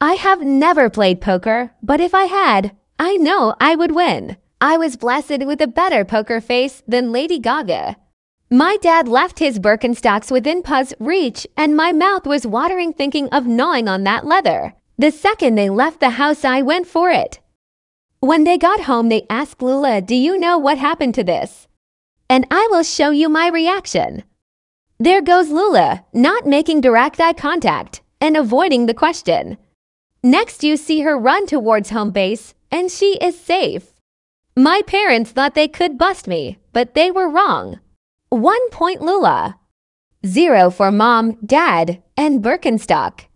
I have never played poker, but if I had, I know I would win. I was blessed with a better poker face than Lady Gaga. My dad left his Birkenstocks within Puz's reach, and my mouth was watering thinking of gnawing on that leather. The second they left the house, I went for it. When they got home, they asked Lula, Do you know what happened to this? And I will show you my reaction. There goes Lula, not making direct eye contact and avoiding the question. Next, you see her run towards home base, and she is safe. My parents thought they could bust me, but they were wrong. One point Lula. Zero for mom, dad, and Birkenstock.